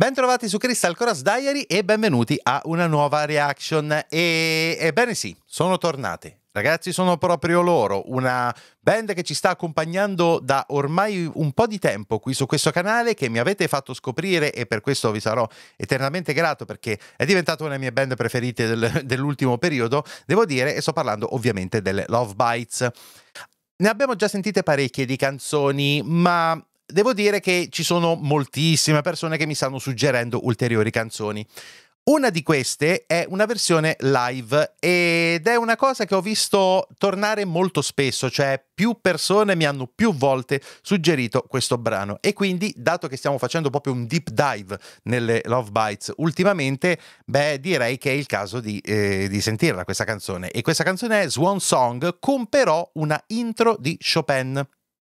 Ben trovati su Crystal Chorus Diary e benvenuti a una nuova reaction. E ebbene sì, sono tornati. Ragazzi, sono proprio loro, una band che ci sta accompagnando da ormai un po' di tempo qui su questo canale che mi avete fatto scoprire e per questo vi sarò eternamente grato perché è diventata una delle mie band preferite del, dell'ultimo periodo, devo dire, e sto parlando ovviamente delle Love Bites. Ne abbiamo già sentite parecchie di canzoni, ma devo dire che ci sono moltissime persone che mi stanno suggerendo ulteriori canzoni. Una di queste è una versione live ed è una cosa che ho visto tornare molto spesso, cioè più persone mi hanno più volte suggerito questo brano e quindi dato che stiamo facendo proprio un deep dive nelle Love Bites ultimamente, beh direi che è il caso di, eh, di sentirla questa canzone e questa canzone è Swan Song con però una intro di Chopin,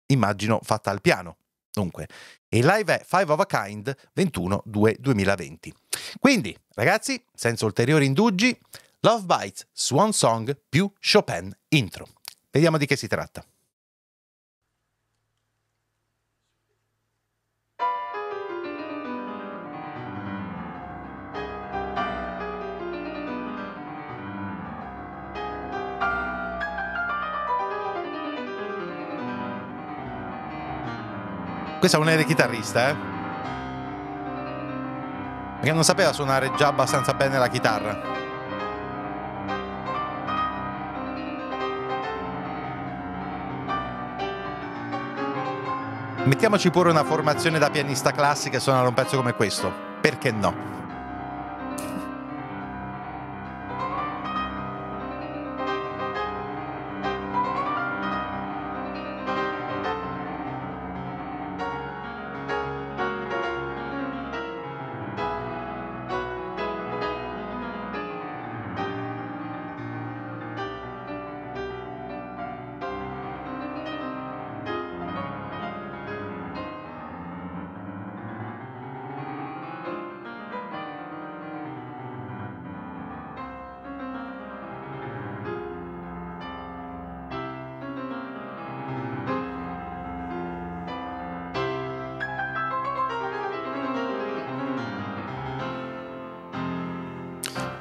immagino fatta al piano. Dunque, il live è Five of a Kind 21-2-2020. Quindi, ragazzi, senza ulteriori indugi, Love Bites Swan Song più Chopin intro. Vediamo di che si tratta. Questa è una delle chitarriste, eh? Perché non sapeva suonare già abbastanza bene la chitarra. Mettiamoci pure una formazione da pianista classica e suonare un pezzo come questo. Perché no?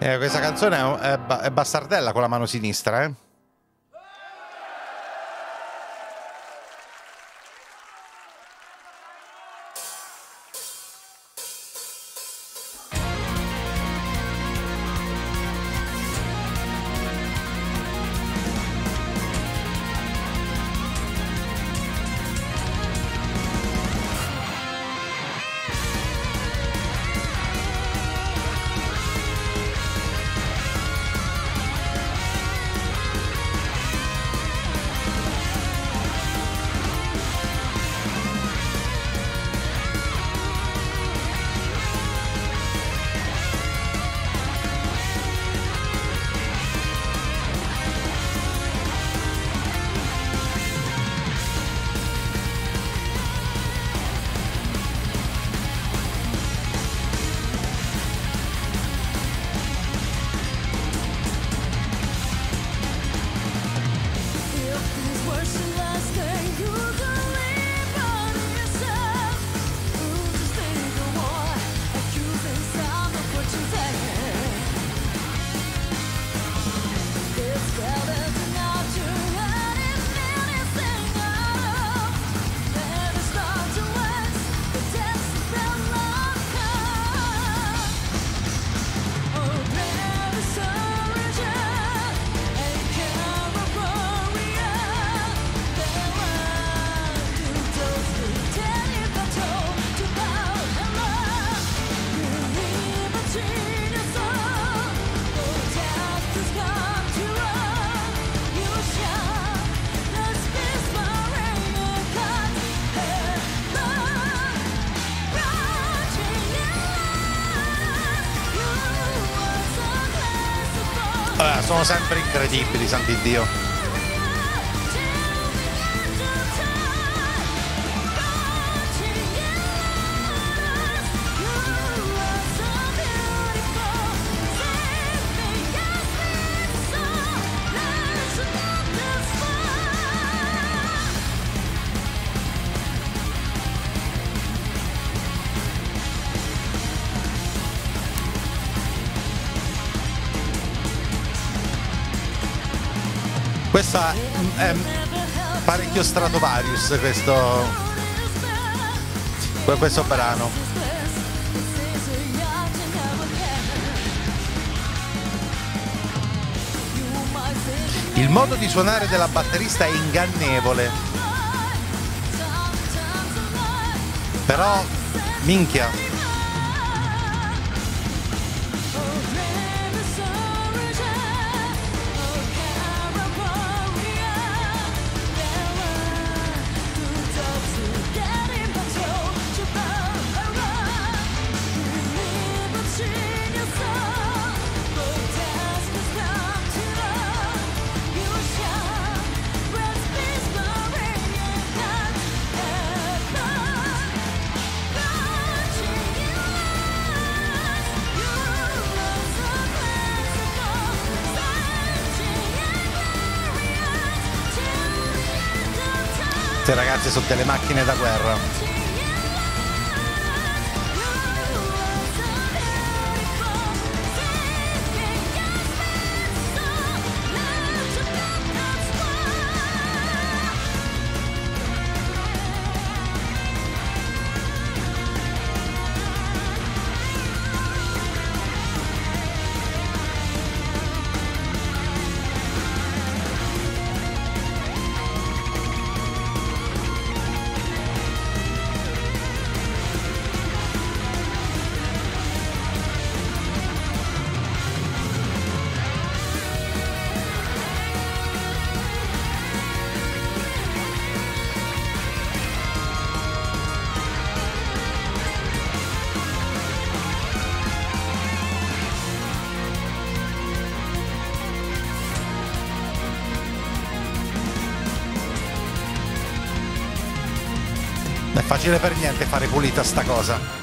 Eh, questa canzone è, è, è bastardella con la mano sinistra, eh? Sono sempre incredibili, santi Dio. Questa è parecchio Stratovarius questo questo brano. Il modo di suonare della batterista è ingannevole. Però minchia Ragazze sono delle macchine da guerra. Facile per niente fare pulita sta cosa.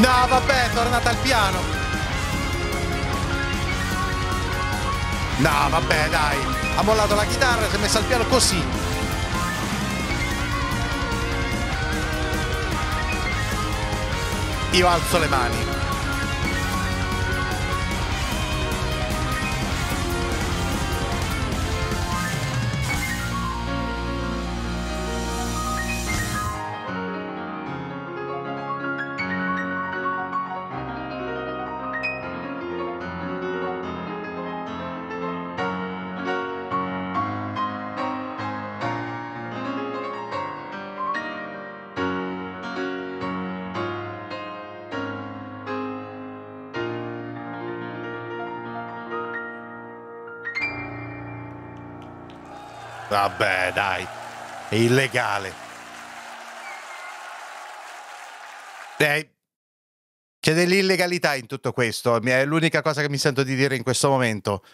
No, vabbè, tornata al piano. No, vabbè, dai. Ha mollato la chitarra, si è messa al piano così. Io alzo le mani. Vabbè, dai, è illegale. Eh, c'è dell'illegalità in tutto questo, è l'unica cosa che mi sento di dire in questo momento.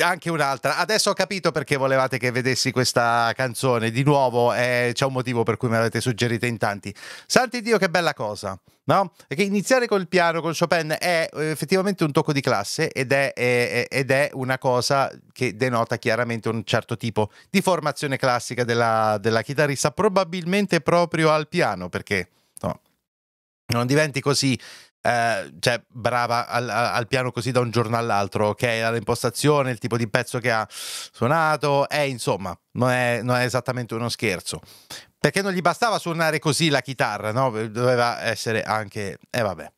Anche un'altra. Adesso ho capito perché volevate che vedessi questa canzone. Di nuovo, eh, c'è un motivo per cui me l'avete suggerita in tanti. Santi Dio, che bella cosa, no? Perché iniziare col piano, con Chopin, è eh, effettivamente un tocco di classe ed è, è, ed è una cosa che denota chiaramente un certo tipo di formazione classica della, della chitarrista, probabilmente proprio al piano, perché no, non diventi così eh, cioè, brava al, al, piano così da un giorno all'altro, ok? L'impostazione, il tipo di pezzo che ha suonato, è insomma, non è, non è esattamente uno scherzo. Perché non gli bastava suonare così la chitarra, no? Doveva essere anche... E eh, vabbè, Eh,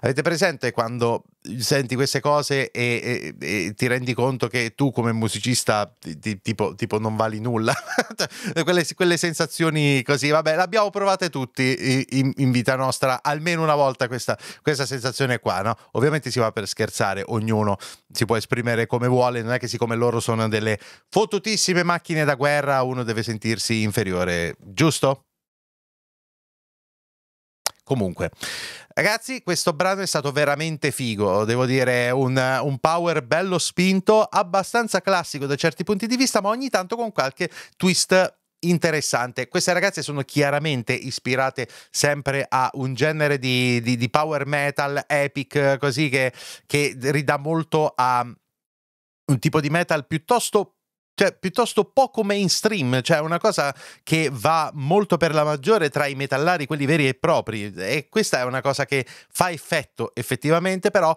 avete presente quando senti queste cose e, e, e, ti rendi conto che tu come musicista ti, tipo, tipo, non vali nulla? quelle, quelle, sensazioni così, vabbè, l'abbiamo provate tutti in, in vita nostra, almeno una volta questa, questa, sensazione qua, no? Ovviamente si va per scherzare, ognuno si può esprimere come vuole, non è che siccome loro sono delle fottutissime macchine da guerra uno deve sentirsi inferiore, giusto? Comunque, ragazzi, questo brano è stato veramente figo, devo dire, un, un, power bello spinto, abbastanza classico da certi punti di vista, ma ogni tanto con qualche twist interessante. Queste ragazze sono chiaramente ispirate sempre a un genere di, di, di power metal epic, così che, che ridà molto a un tipo di metal piuttosto cioè piuttosto poco mainstream, cioè una cosa che va molto per la maggiore tra i metallari, quelli veri e propri. E questa è una cosa che fa effetto effettivamente, però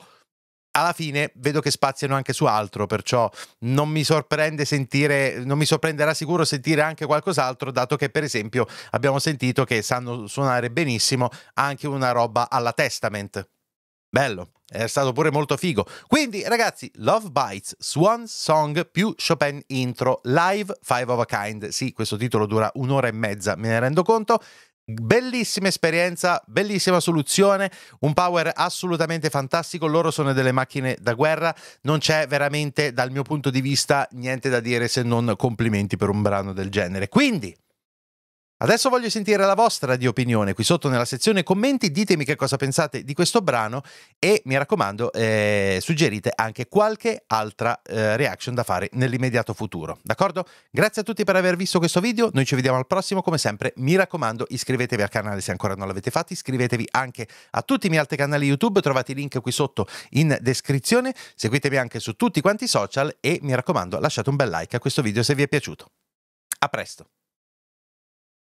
alla fine vedo che spaziano anche su altro, perciò non mi sorprende sentire, non mi sorprenderà sicuro sentire anche qualcos'altro, dato che per esempio abbiamo sentito che sanno suonare benissimo anche una roba alla Testament. Bello, è stato pure molto figo. Quindi, ragazzi, Love Bites, Swan Song più Chopin Intro, live Five of a Kind. Sì, questo titolo dura un'ora e mezza, me ne rendo conto. Bellissima esperienza, bellissima soluzione, un power assolutamente fantastico. Loro sono delle macchine da guerra, non c'è veramente dal mio punto di vista niente da dire se non complimenti per un brano del genere. Quindi, Adesso voglio sentire la vostra di opinione qui sotto nella sezione commenti, ditemi che cosa pensate di questo brano e mi raccomando eh, suggerite anche qualche altra eh, reaction da fare nell'immediato futuro, d'accordo? Grazie a tutti per aver visto questo video, noi ci vediamo al prossimo. Come sempre, mi raccomando iscrivetevi al canale se ancora non l'avete fatto, iscrivetevi anche a tutti i miei altri canali YouTube, trovate i link qui sotto in descrizione, seguitemi anche su tutti quanti i social e mi raccomando lasciate un bel like a questo video se vi è piaciuto. A presto!